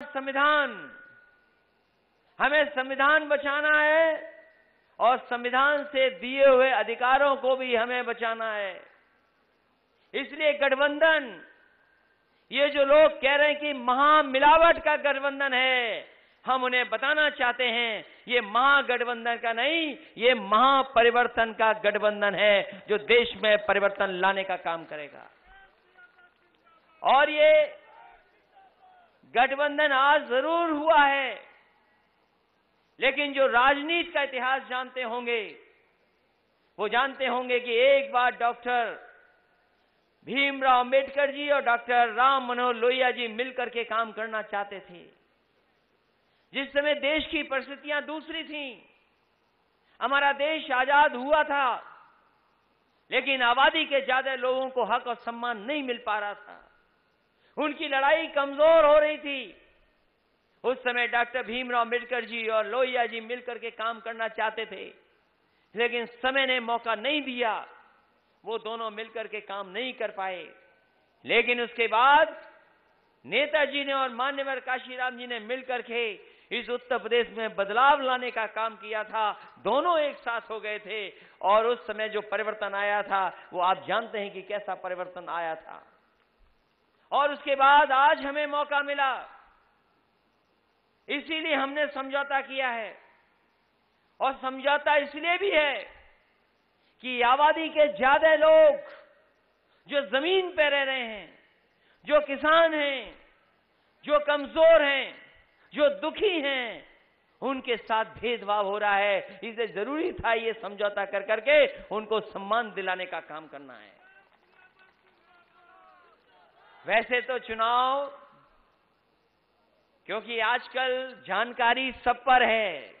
संविधान। हमें संविधान बचाना है और संविधान से दिए हुए अधिकारों को भी हमें बचाना है। इसलिए गठबंधन, ये जो लोग कह रहे हैं कि महामिलावट का गठबंधन है, हम उन्हें बताना चाहते हैं, ये महागठबंधन का नहीं, ये महापरिवर्तन का गठबंधन है जो देश में परिवर्तन लाने का काम करेगा। और ये गठबंधन आज ज़रूर हुआ है। लेकिन जो राजनीति का इतिहास जानते होंगे, वो जानते होंगे कि एक बार डॉक्टर भीमराव अंबेडकर जी और डॉक्टर राम मनोहर लोहिया जी मिलकर के काम करना चाहते थे। जिस समय देश की परिस्थितियाँ दूसरी थीं, हमारा देश आज़ाद हुआ था, लेकिन आबादी के ज़्यादा लोगों को हक और सम्मान नहीं मिल पा रहा था। उनकी लड़ाई कमज़ोर हो रही थी। उस समय डॉक्टर भीमराव अंबेडकर जी और लोहिया जी मिलकर के काम करना चाहते थे, लेकिन समय ने मौका नहीं दिया। वो दोनों मिलकर के काम नहीं कर पाए। लेकिन उसके बाद नेताजी ने और मान्यवर काशीराम जी ने मिलकर के इस उत्तर प्रदेश में बदलाव लाने का काम किया था। दोनों एक साथ हो गए थे और उस समय जो परिवर्तन आया था, वो आप जानते हैं कि कैसा परिवर्तन आया था। और उसके बाद आज हमें मौका मिला। इसीलिए हमने समझौता किया है। और समझौता इसलिए भी है कि आबादी के ज़्यादा लोग जो ज़मीन पर रह रहे हैं, जो किसान हैं, जो कमज़ोर हैं, जो दुखी हैं, उनके साथ भेदभाव हो रहा है। इसलिए ज़रूरी था ये समझौता कर करके उनको सम्मान दिलाने का काम करना है। वैसे तो चुनाव, क्योंकि आजकल जानकारी सब पर है।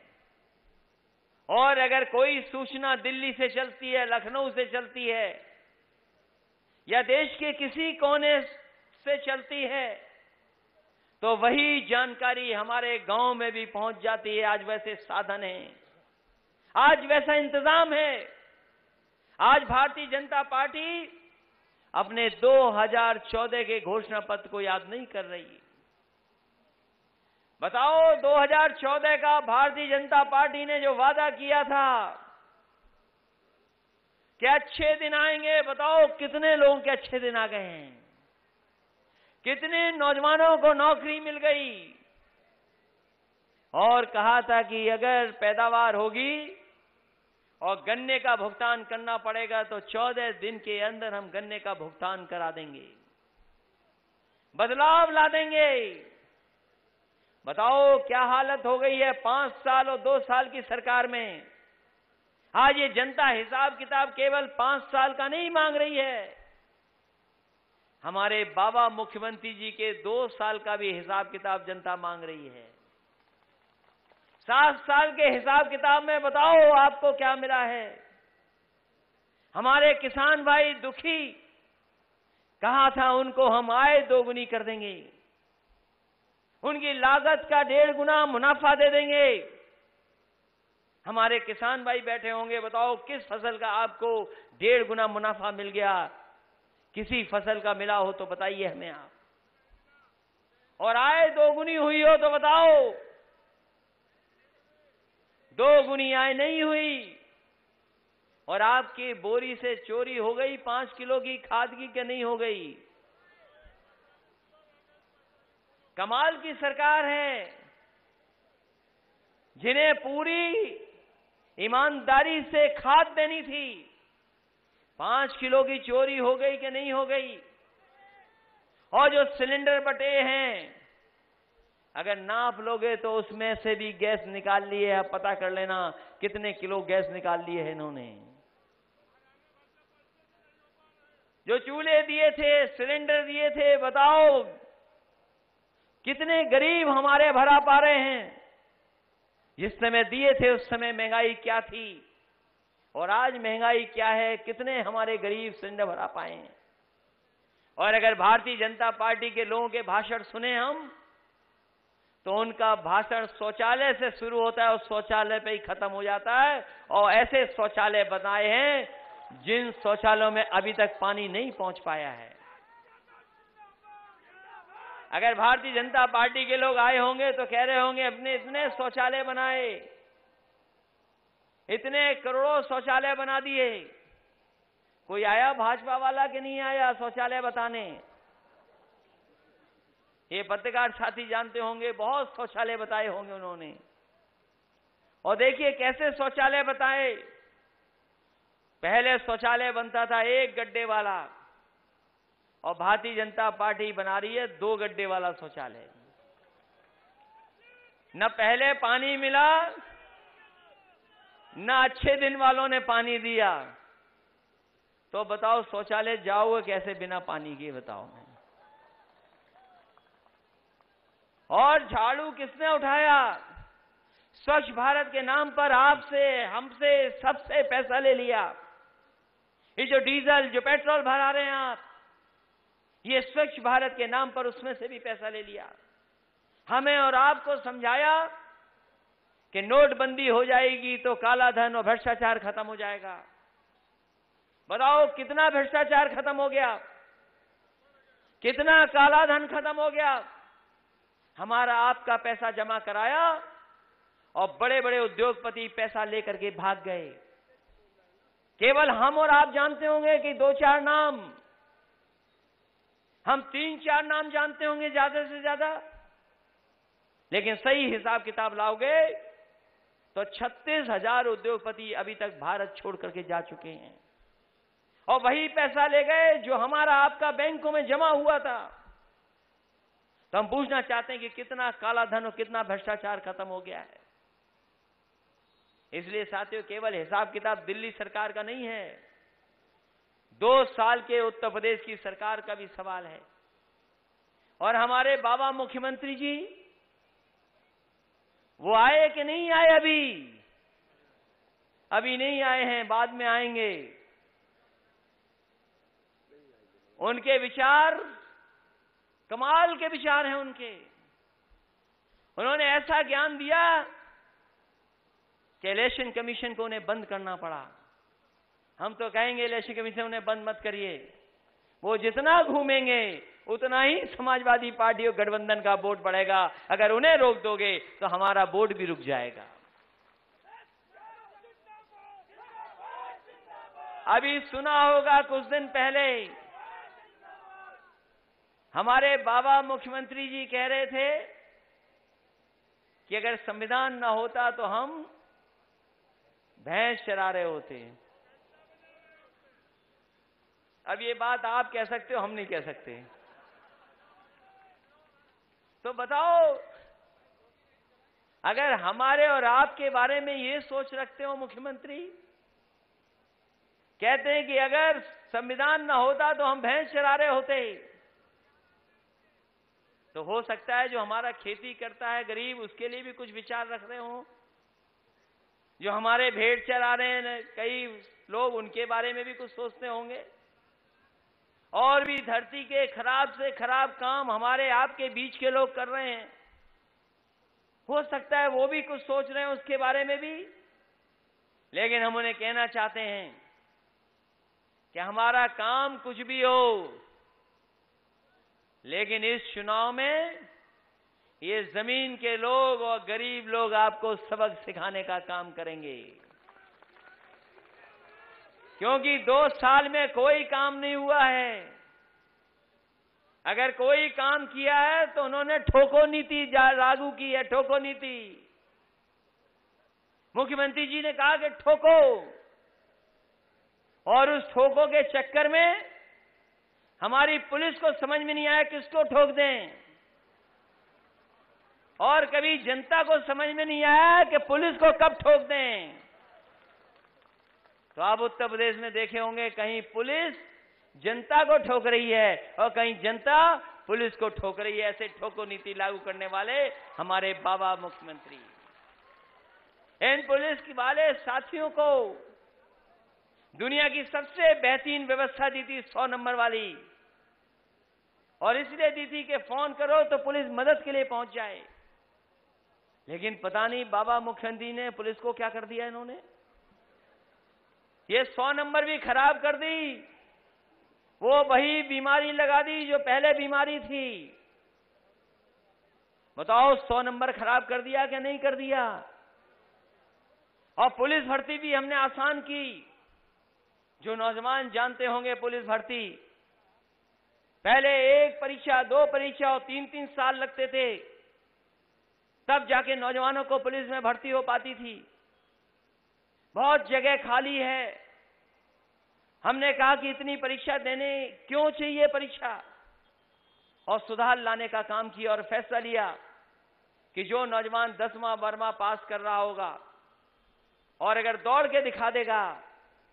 और अगर कोई सूचना दिल्ली से चलती है, लखनऊ से चलती है, या देश के किसी कोने से चलती है तो वही जानकारी हमारे गाँव में भी पहुँच जाती है। आज वैसे साधन है। आज वैसा इंतज़ाम है। आज भारतीय जनता पार्टी अपने 2014 के घोषणा पत्र को याद नहीं कर रही। बताओ 2014 का भारतीय जनता पार्टी ने जो वादा किया था, क्या अच्छे दिन आएँगे? बताओ, कितने लोगों के अच्छे दिन आ गए हैं? कितने नौजवानों को नौकरी मिल गई? और कहा था कि अगर पैदावार होगी और गन्ने का भुगतान करना पड़ेगा तो चौदह दिन के अंदर हम गन्ने का भुगतान करा देंगे। बदलाव ला देंगे। बताओ क्या हालत हो गई है पाँच साल और दो साल की सरकार में? आज ये जनता हिसाब किताब केवल पाँच साल का नहीं मांग रही है। हमारे बाबा मुख्यमंत्री जी के दो साल का भी हिसाब किताब जनता मांग रही है। सात साल के हिसाब किताब में बताओ आपको क्या मिला है? हमारे किसान भाई दुखी। कहा था, उनको हम आय दोगुनी कर देंगे। उनकी लागत का डेढ़ गुना मुनाफा दे देंगे। हमारे किसान भाई बैठे होंगे, बताओ किस फ़सल का आपको डेढ़ गुना मुनाफा मिल गया? किसी फ़सल का मिला हो तो बताइए हमें आप। और आय दोगुनी हुई हो तो बताओ। दो गुनी आय नहीं हुई। और आपकी बोरी से चोरी हो गई, पाँच किलो की खाद की क्या नहीं हो गई। कमाल की सरकार है, जिन्हें पूरी ईमानदारी से खाद देनी थी। पाँच किलो की चोरी हो गई कि नहीं हो गई? और जो सिलेंडर बटे हैं अगर नाप लोगे तो उसमें से भी गैस निकाल लिए है पता कर लेना कितने किलो गैस निकाल लिए है इन्होंने। जो चूल्हे दिए थे, सिलेंडर दिए थे, बताओ, कितने गरीब हमारे भरा पा रहे हैं। जिस समय दिए थे, उस समय महँगाई क्या थी? और आज महँगाई क्या है? कितने हमारे गरीब सिलेंडर भरा पाए हैं। और अगर भारतीय जनता पार्टी के लोगों के भाषण सुने हम तो उनका भाषण शौचालय से शुरू होता है और शौचालय पे ही खत्म हो जाता है और ऐसे शौचालय बनाए हैं जिन शौचालयों में अभी तक पानी नहीं पहुँच पाया है। अगर भारतीय जनता पार्टी के लोग आए होंगे तो कह रहे होंगे, अपने इतने शौचालय बनाए, इतने करोड़ों शौचालय बना दिए। कोई आया भाजपा वाला कि नहीं आया शौचालय बताने? ये पत्रकार साथी जानते होंगे, बहुत शौचालय बताए होंगे उन्होंने। और देखिए कैसे शौचालय बताए। पहले शौचालय बनता था एक गड्ढे वाला, और भारतीय जनता पार्टी बना रही है दो गड्ढे वाला शौचालय। न पहले पानी मिला, न अच्छे दिन वालों ने पानी दिया। तो बताओ शौचालय जाओगे कैसे बिना पानी के बताओ। मैं और झाड़ू किसने उठाया? स्वच्छ भारत के नाम पर आपसे, हमसे सबसे पैसा ले लिया। ये जो डीजल, जो पेट्रोल भरा रहे हैं आप, ये स्वच्छ भारत के नाम पर उसमें से भी पैसा ले लिया। हमें और आपको समझाया कि नोटबंदी हो जाएगी तो काला धन और भ्रष्टाचार खत्म हो जाएगा। बताओ, कितना भ्रष्टाचार खत्म हो गया? कितना काला धन खत्म हो गया? हमारा आपका पैसा जमा कराया और बड़े बड़े उद्योगपति पैसा लेकर के भाग गए। केवल हम और आप जानते होंगे कि दो चार नाम। हम तीन चार नाम जानते होंगे ज़्यादा से ज़्यादा। लेकिन सही हिसाब किताब लाओगे तो छत्तीस हज़ार उद्योगपति अभी तक भारत छोड़ करके जा चुके हैं। और वही पैसा ले गए जो हमारा आपका बैंकों में जमा हुआ था। तो हम पूछना चाहते हैं कि कितना काला धन और कितना भ्रष्टाचार खत्म हो गया है। इसलिए साथियों, केवल हिसाब किताब दिल्ली सरकार का नहीं है। दो साल के उत्तर प्रदेश की सरकार का भी सवाल है। और हमारे बाबा मुख्यमंत्री जी, वो आए कि नहीं आए अभी? अभी नहीं आए हैं, बाद में आएँगे। उनके विचार कमाल के विचार हैं उनके। उन्होंने ऐसा ज्ञान दिया कि इलेक्शन कमीशन को उन्हें बंद करना पड़ा। हम तो कहेंगे, इलेक्शन कमीशन उन्हें बंद मत करिए। वो जितना घूमेंगे, उतना ही समाजवादी पार्टी और गठबंधन का वोट बढ़ेगा। अगर उन्हें रोक दोगे तो हमारा वोट भी रुक जाएगा। अभी सुना होगा कुछ दिन पहले हमारे बाबा मुख्यमंत्री जी कह रहे थे कि अगर संविधान न होता तो हम भैंस चरा रहे होते। अब ये बात आप कह सकते हो, हम नहीं कह सकते। तो बताओ, अगर हमारे और आपके बारे में ये सोच रखते हो मुख्यमंत्री, कहते हैं कि अगर संविधान न होता तो हम भैंस चरा रहे होते। तो हो सकता है जो हमारा खेती करता है गरीब, उसके लिए भी कुछ विचार रख रहे हो। जो हमारे भेड़ चरा रहे हैं, कई लोग उनके बारे में भी कुछ सोचते होंगे। और भी धरती के खराब से खराब काम हमारे आपके बीच के लोग कर रहे हैं। हो सकता है वो भी कुछ सोच रहे हैं उसके बारे में भी। लेकिन हम उन्हें कहना चाहते हैं कि हमारा काम कुछ भी हो लेकिन इस चुनाव में ये ज़मीन के लोग और गरीब लोग आपको सबक सिखाने का काम करेंगे। क्योंकि दो साल में कोई काम नहीं हुआ है। अगर कोई काम किया है तो उन्होंने ठोको नीति लागू की है, ठोको नीति। मुख्यमंत्री जी ने कहा कि ठोको। और उस ठोको के चक्कर में हमारी पुलिस को समझ में नहीं आया किसको ठोक दें। और कभी जनता को समझ में नहीं आया कि पुलिस को कब ठोक दें। तो आप उत्तर प्रदेश में देखे होंगे, कहीं पुलिस जनता को ठोक रही है और कहीं जनता पुलिस को ठोक रही है। ऐसे ठोको नीति लागू करने वाले हमारे बाबा मुख्यमंत्री। इन पुलिस की वाले साथियों को दुनिया की सबसे बेहतरीन व्यवस्था दी थी सौ नंबर वाली। और इसलिए दी थी कि फ़ोन करो तो पुलिस मदद के लिए पहुँच जाए। लेकिन पता नहीं बाबा मुख्यमंत्री ने पुलिस को क्या कर दिया इन्होंने। ये सौ नंबर भी खराब कर दी। वो वही बीमारी लगा दी जो पहले बीमारी थी। बताओ सौ नंबर खराब कर दिया क्या नहीं कर दिया? और पुलिस भर्ती भी हमने आसान की। जो नौजवान जानते होंगे पुलिस भर्ती, पहले एक परीक्षा, दो परीक्षा और तीन तीन साल लगते थे। तब जाके नौजवानों को पुलिस में भर्ती हो पाती थी। बहुत जगह खाली है। हमने कहा कि इतनी परीक्षा देने क्यों चाहिए परीक्षा? और सुधार लाने का काम किया और फैसला लिया कि जो नौजवान दसवां, बारहवां पास कर रहा होगा और अगर दौड़ के दिखा देगा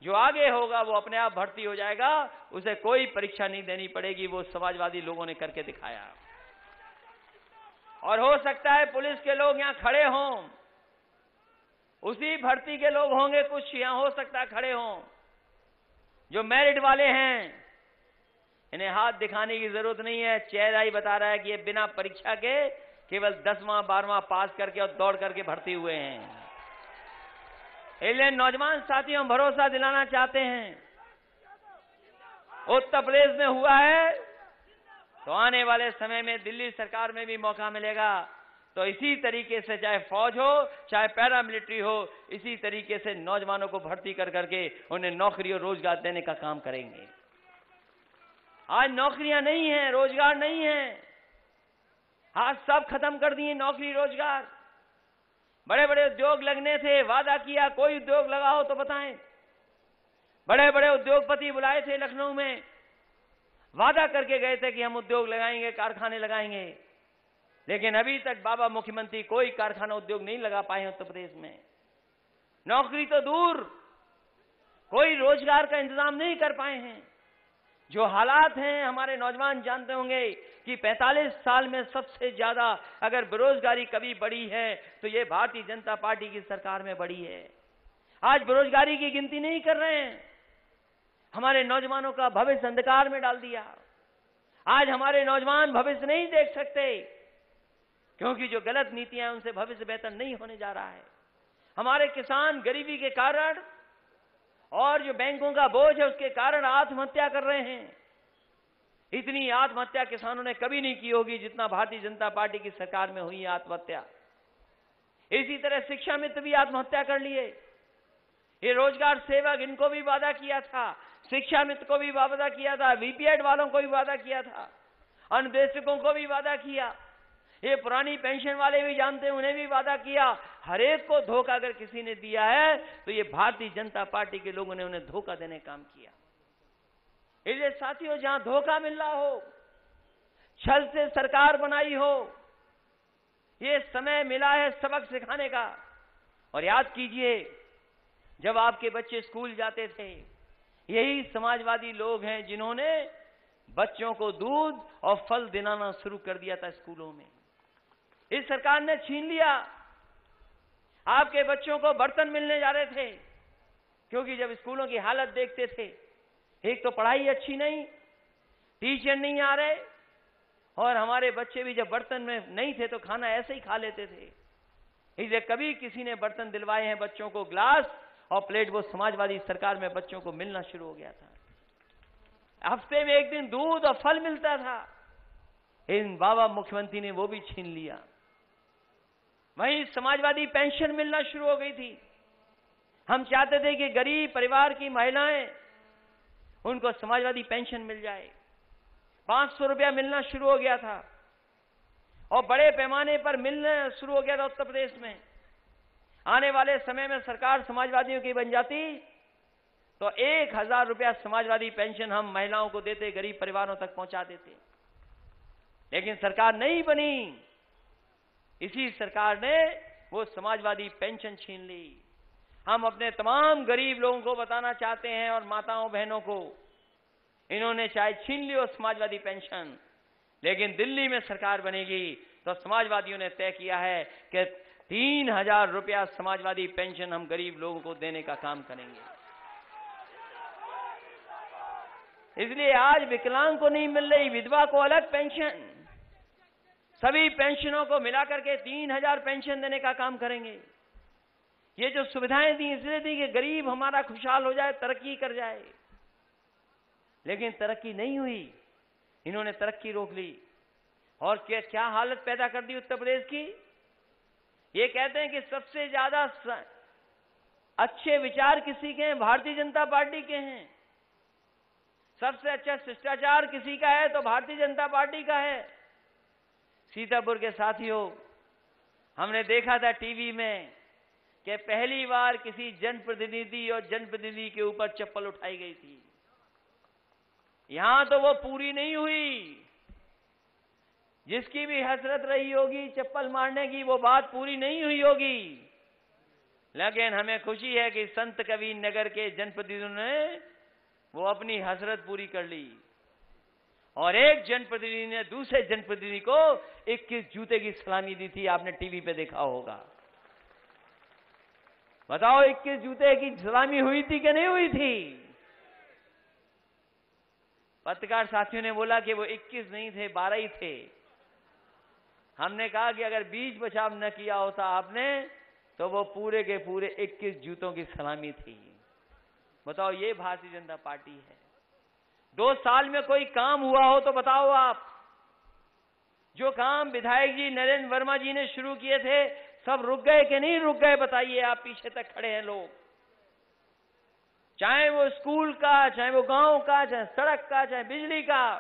जो आगे होगा वो अपने आप भर्ती हो जाएगा, उसे कोई परीक्षा नहीं देनी पड़ेगी, वो समाजवादी लोगों ने करके दिखाया। और हो सकता है पुलिस के लोग यहाँ खड़े हों। उसी भर्ती के लोग होंगे कुछ, यहाँ हो सकता है खड़े हों। जो मेरिट वाले हैं, इन्हें हाथ दिखाने की ज़रूरत नहीं है। चेहरा ही बता रहा है कि ये बिना परीक्षा के केवल दसवां बारहवां पास करके और दौड़ करके भर्ती हुए हैं। इसलिए नौजवान साथियों भरोसा दिलाना चाहते हैं। उत्तर प्रदेश में हुआ है तो आने वाले समय में दिल्ली सरकार में भी मौका मिलेगा। तो इसी तरीके से चाहे फौज हो, चाहे पैरामिलिट्री हो, इसी तरीके से नौजवानों को भर्ती कर करके उन्हें नौकरी और रोज़गार देने का काम करेंगे। आज नौकरियाँ नहीं है, रोज़गार नहीं है। आज सब खत्म कर दिए नौकरी, रोज़गार। बड़े बड़े उद्योग लगने थे, वादा किया, कोई उद्योग लगाओ तो बताएँ। बड़े बड़े उद्योगपति बुलाए थे लखनऊ में। वादा करके गए थे कि हम उद्योग लगाएँगे, कारखाने लगाएँगे। लेकिन अभी तक बाबा मुख्यमंत्री कोई कारखाना उद्योग नहीं लगा पाए उत्तर प्रदेश में। नौकरी तो दूर। कोई रोज़गार का इंतज़ाम नहीं कर पाए हैं। जो हालात हैं, हमारे नौजवान जानते होंगे कि 45 साल में सबसे ज़्यादा अगर बेरोजगारी कभी बढ़ी है तो ये भारतीय जनता पार्टी की सरकार में बढ़ी है। आज बेरोजगारी की गिनती नहीं कर रहे हैं। हमारे नौजवानों का भविष्य अंधकार में डाल दिया। आज हमारे नौजवान भविष्य नहीं देख सकते, क्योंकि जो गलत नीतियाँ उनसे भविष्य बेहतर नहीं होने जा रहा है। हमारे किसान गरीबी के कारण और जो बैंकों का बोझ है, उसके कारण आत्महत्या कर रहे हैं। इतनी आत्महत्या किसानों ने कभी नहीं की होगी जितना भारतीय जनता पार्टी की सरकार में हुई आत्महत्या। इसी तरह शिक्षा मित्र भी आत्महत्या कर लिए। ये रोज़गार सेवक, इनको भी वादा किया था। शिक्षा मित्र को भी वादा किया था। वीपीएड वालों को भी वादा किया था। अनुदेशकों को भी वादा किया। ये पुरानी पेंशन वाले भी जानते हैं, उन्हें भी वादा किया। हरेक को धोखा अगर किसी ने दिया है तो ये भारतीय जनता पार्टी के लोगों ने उन्हें धोखा देने काम किया। इसलिए साथियों, जहाँ धोखा मिल रहा हो, छल से सरकार बनाई हो, ये समय मिला है सबक सिखाने का। और याद कीजिए, जब आपके बच्चे स्कूल जाते थे, यही समाजवादी लोग हैं जिन्होंने बच्चों को दूध और फल दिलाना शुरू कर दिया था स्कूलों में। इस सरकार ने छीन लिया। आपके बच्चों को बर्तन मिलने जा रहे थे, क्योंकि जब स्कूलों की हालत देखते थे एक तो पढ़ाई अच्छी नहीं टीचर नहीं आ रहे, और हमारे बच्चे भी जब बर्तन में नहीं थे तो खाना ऐसे ही खा लेते थे। इसलिए कभी किसी ने बर्तन दिलवाए हैं बच्चों को ग्लास, और प्लेट वो समाजवादी सरकार में बच्चों को मिलना शुरू हो गया था। हफ़्ते में एक दिन दूध और फल मिलता था। इन बाबा मुख्यमंत्री ने वो भी छीन लिया। वहीं समाजवादी पेंशन मिलना शुरू हो गई थी। हम चाहते थे कि गरीब परिवार की महिलाएँ उनको समाजवादी पेंशन मिल जाए। पाँच सौ रुपया मिलना शुरू हो गया था। और बड़े पैमाने पर मिलना शुरू हो गया था उत्तर प्रदेश में। आने वाले समय में सरकार समाजवादियों की बन जाती तो एक हज़ार रुपया समाजवादी पेंशन हम महिलाओं को देते, गरीब परिवारों तक पहुँचा देते। लेकिन सरकार नहीं बनी। इसी सरकार ने वो समाजवादी पेंशन छीन ली। हम अपने तमाम गरीब लोगों को बताना चाहते हैं और माताओं बहनों को, इन्होंने चाहे छीन लियो समाजवादी पेंशन, लेकिन दिल्ली में सरकार बनेगी तो समाजवादियों ने तय किया है कि तीन हज़ार रुपया समाजवादी पेंशन हम गरीब लोगों को देने का काम करेंगे। इसलिए आज विकलांग को नहीं मिल रही, विधवा को अलग पेंशन, सभी पेंशनों को मिलाकर के तीन हज़ार पेंशन देने का काम करेंगे। ये जो सुविधाएँ दी इसलिए दी कि गरीब हमारा खुशहाल हो जाए, तरक्की कर जाए। लेकिन तरक्की नहीं हुई। इन्होंने तरक्की रोक ली। और क्या क्या हालत पैदा कर दी उत्तर प्रदेश की? ये कहते हैं कि सबसे ज़्यादा अच्छे विचार किसी के हैं? भारतीय जनता पार्टी के हैं। सबसे अच्छा शिष्टाचार किसी का है तो भारतीय जनता पार्टी का है। सीतापुर के साथियों, हमने देखा था टीवी में कि पहली बार किसी जनप्रतिनिधि और जनप्रतिनिधि के ऊपर चप्पल उठाई गई थी। यहाँ तो वो पूरी नहीं हुई। जिसकी भी हसरत रही होगी, चप्पल मारने की वो बात पूरी नहीं हुई होगी। लेकिन हमें खुशी है कि संत कवि नगर के जनप्रतिनिधियों ने वो अपनी हसरत पूरी कर ली। और एक जनप्रतिनिधि ने दूसरे जनप्रतिनिधि को 21 जूते की सलामी दी थी। आपने टीवी पे देखा होगा। बताओ 21 जूते की सलामी हुई थी कि नहीं हुई थी? पत्रकार साथियों ने बोला कि वो 21 नहीं थे 12 ही थे। हमने कहा कि अगर बीज बचाव न किया होता आपने तो वो पूरे के पूरे 21 जूतों की सलामी थी। बताओ, ये भारतीय जनता पार्टी है। दो साल में कोई काम हुआ हो तो बताओ आप। जो काम विधायक जी नरेंद्र वर्मा जी ने शुरू किए थे सब रुक गए कि नहीं रुक गए, बताइए आप पीछे तक खड़े हैं लोग। चाहे वो स्कूल का, चाहे वो गाँव का, चाहे सड़क का, चाहे बिजली का,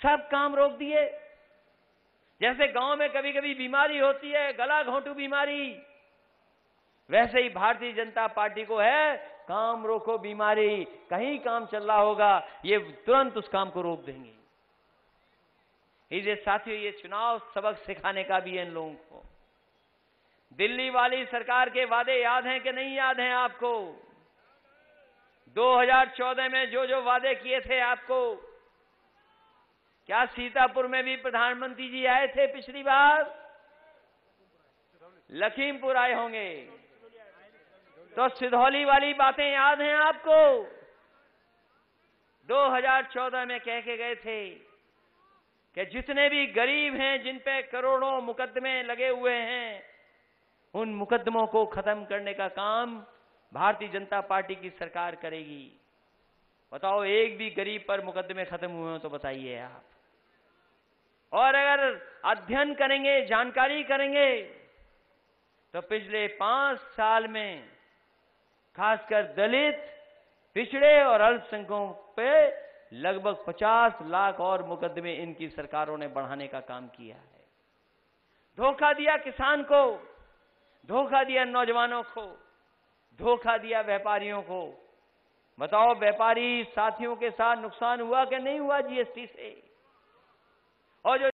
सब काम रोक दिए। जैसे गाँव में कभी कभी बीमारी होती है, गला घोंटू बीमारी, वैसे ही भारतीय जनता पार्टी को है, काम रोको बीमारी, कहीं काम चल रहा होगा, ये तुरंत उस काम को रोक देंगे। इसलिए साथियों, ये चुनाव सबक सिखाने का भी है इन लोगों को। दिल्ली वाली सरकार के वादे याद हैं कि नहीं याद हैं आपको? 2014 में जो जो वादे किए थे आपको, क्या सीतापुर में भी प्रधानमंत्री जी आए थे पिछली बार? लखीमपुर आए होंगे। तो सिधौली वाली बातें याद हैं आपको? 2014 में कह के गए थे कि जितने भी गरीब हैं, जिन पे करोड़ों मुकदमे लगे हुए हैं, उन मुकदमों को खत्म करने का काम भारतीय जनता पार्टी की सरकार करेगी। बताओ, एक भी गरीब पर मुकदमे खत्म हुए हो तो बताइए आप। और अगर अध्ययन करेंगे, जानकारी करेंगे तो पिछले पाँच साल में खासकर दलित, पिछड़े और अल्पसंख्यकों पे लगभग 50 लाख और मुकदमे इनकी सरकारों ने बढ़ाने का काम किया है। धोखा दिया किसान को, धोखा दिया नौजवानों को, धोखा दिया व्यापारियों को। बताओ, व्यापारी साथियों के साथ नुकसान हुआ कि नहीं हुआ जीएसटी से? और जो